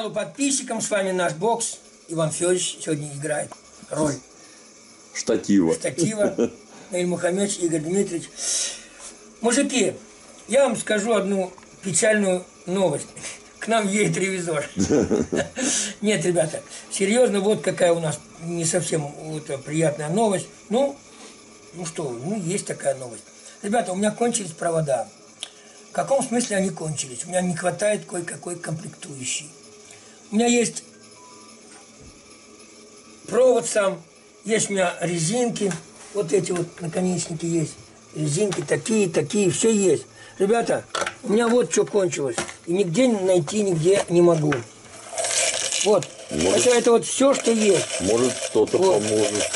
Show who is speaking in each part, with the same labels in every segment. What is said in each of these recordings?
Speaker 1: каналу подписчикам. С вами наш бокс. Иван Федорович сегодня играет роль
Speaker 2: Штатива.
Speaker 1: штатива. Наиль Мухаммедович, Игорь Дмитриевич. Мужики, я вам скажу одну печальную новость. К нам едет ревизор. Нет, ребята, серьезно, вот какая у нас не совсем вот, приятная новость. Ну, ну что, ну есть такая новость. Ребята, у меня кончились провода. В каком смысле они кончились? У меня не хватает кое-какой комплектующей. У меня есть провод сам, есть у меня резинки, вот эти вот наконечники есть, резинки такие, такие, все есть. Ребята, у меня вот что кончилось, и нигде найти, нигде не могу. Вот,
Speaker 2: Может-
Speaker 1: это, это вот все, что есть.
Speaker 2: Может, кто-то
Speaker 1: Вот.
Speaker 2: поможет.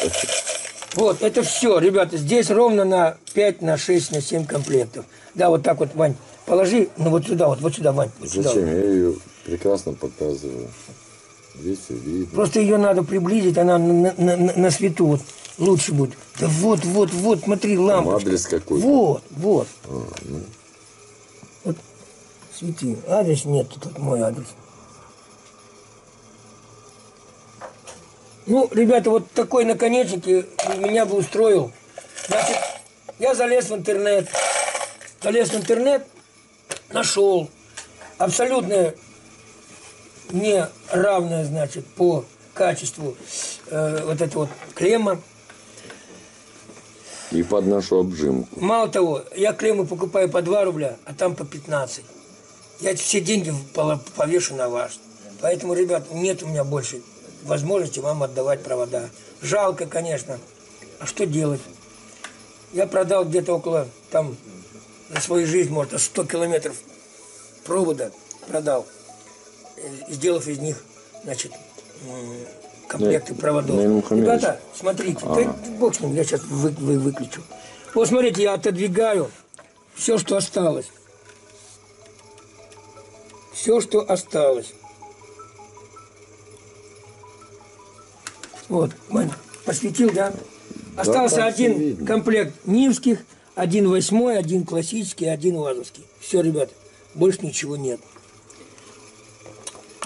Speaker 1: Вот, это все, ребята, здесь ровно на 5, на 6, на 7 комплектов. Да, вот так вот, Вань, положи, ну вот сюда, вот, вот сюда, Вань. Вот сюда
Speaker 2: Зачем?
Speaker 1: вот.
Speaker 2: Я ее прекрасно показываю. Здесь все видно.
Speaker 1: Просто ее надо приблизить, она на, на- на- на свету вот лучше будет. Да вот, вот, вот, смотри, лампа.
Speaker 2: адрес какой?
Speaker 1: Вот, вот.
Speaker 2: А, ну.
Speaker 1: Вот, свети. Адрес нет, тут мой адрес. Ну, ребята, вот такой наконечник меня бы устроил. Значит, я залез в интернет. Залез в интернет, нашел абсолютно не равное, значит, по качеству э, вот это вот клемма.
Speaker 2: И под нашу обжимку.
Speaker 1: Мало того, я клеммы покупаю по 2 рубля, а там по 15. Я все деньги повешу на ваш. Поэтому, ребят, нет у меня больше возможности вам отдавать провода. Жалко, конечно. А что делать? Я продал где-то около, там, за свою жизнь, может, 100 километров провода продал, э, сделав из них, значит, комплекты
Speaker 2: Да,
Speaker 1: проводов. Ребята, смотрите,
Speaker 2: А.
Speaker 1: да бог с ним, я сейчас вы, вы- выключу. Вот смотрите, я отодвигаю все, что осталось. Все, что осталось. Вот, посветил, да? Остался
Speaker 2: всё
Speaker 1: один
Speaker 2: видно.
Speaker 1: комплект Нивских, один восьмой, один классический, один вазовский. Все, ребят, больше ничего нет.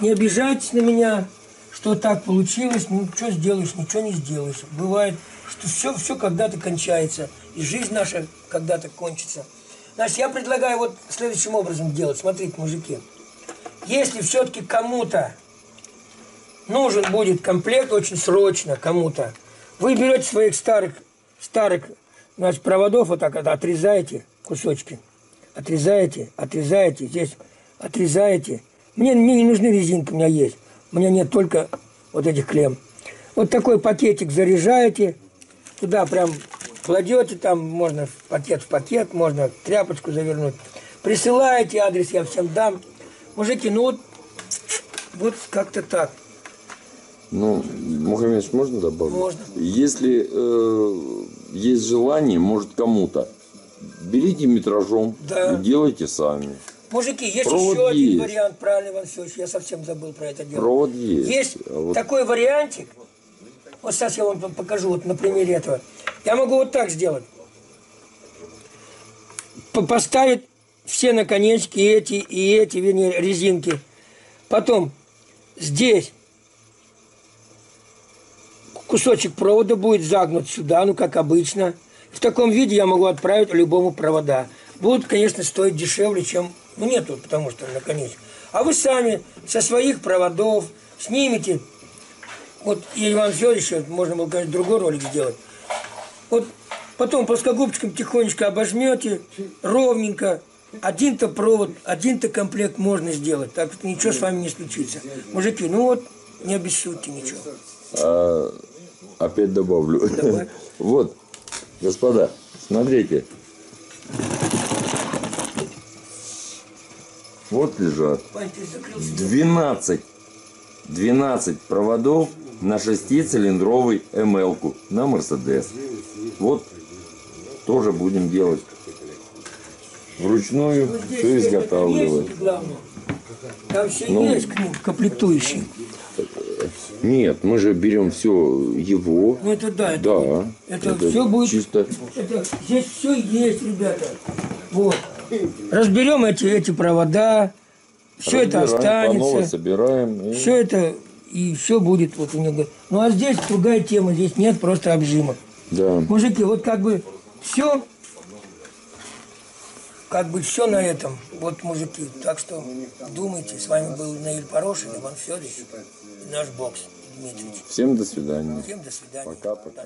Speaker 1: Не обижайтесь на меня, что так получилось. Что сделаешь, ничего не сделаешь. Бывает, что все, все когда-то кончается. И жизнь наша когда-то кончится. Значит, я предлагаю вот следующим образом делать. Смотрите, мужики. Если все-таки кому-то нужен будет комплект очень срочно кому-то, вы берете своих старых, старых значит, проводов, вот так вот отрезаете кусочки. Отрезаете, отрезаете, здесь отрезаете. Мне, мне не нужны резинки, у меня есть. У меня нет только вот этих клем. Вот такой пакетик заряжаете, туда прям кладете, там можно в пакет в пакет, можно тряпочку завернуть. Присылаете адрес, я всем дам. Мужики, ну вот, вот как-то так.
Speaker 2: Ну, Мухаммедович, можно добавить?
Speaker 1: Можно.
Speaker 2: Если э, есть желание, может кому-то, берите метражом
Speaker 1: Да.
Speaker 2: и делайте сами.
Speaker 1: Мужики, есть
Speaker 2: Провод
Speaker 1: еще один
Speaker 2: есть.
Speaker 1: вариант, правильно, Иван Федорович, я совсем забыл про это дело.
Speaker 2: Провод есть.
Speaker 1: Есть
Speaker 2: А вот
Speaker 1: такой вариантик. Вот сейчас я вам покажу вот на примере этого. Я могу вот так сделать. По- Поставить все наконечки, и эти, и эти, вернее, резинки. Потом здесь кусочек провода будет загнут сюда, ну, как обычно. В таком виде я могу отправить любому провода. Будут, конечно, стоить дешевле, чем... Ну, нету, потому что наконечник. А вы сами со своих проводов снимете вот и Иван Федорович, можно было, конечно, другой ролик сделать. Вот потом плоскогубчиком тихонечко обожмете, ровненько. Один-то провод, один-то комплект можно сделать. Так что ничего с вами не случится. Мужики, ну вот, не обессудьте ничего.
Speaker 2: А, опять добавлю.
Speaker 1: Давай.
Speaker 2: Вот, господа, смотрите. Вот лежат
Speaker 1: Вань, ты закрыл себя.
Speaker 2: 12, 12 проводов на шестицилиндровый МЛ-ку на Мерседес. Вот тоже будем делать вручную,
Speaker 1: Вот
Speaker 2: все изготавливать.
Speaker 1: Там все
Speaker 2: Ну.
Speaker 1: есть комплектующие.
Speaker 2: Нет, мы же берем все его.
Speaker 1: Ну это да, это,
Speaker 2: Да.
Speaker 1: это все будет
Speaker 2: чисто.
Speaker 1: Это, здесь все есть, ребята. Вот. Разберем эти, эти провода, все это
Speaker 2: Разбираем, новой
Speaker 1: останется.
Speaker 2: собираем. и-
Speaker 1: Все это и все будет вот у него. Ну а здесь другая тема, здесь нет просто обжимок.
Speaker 2: Да.
Speaker 1: Мужики, вот как бы все, как бы все на этом, вот мужики. Так что думайте, с вами был Наиль Порошин, Иван Федорович, наш бокс Дмитрий.
Speaker 2: Всем до свидания.
Speaker 1: Всем до свидания.
Speaker 2: Пока-пока.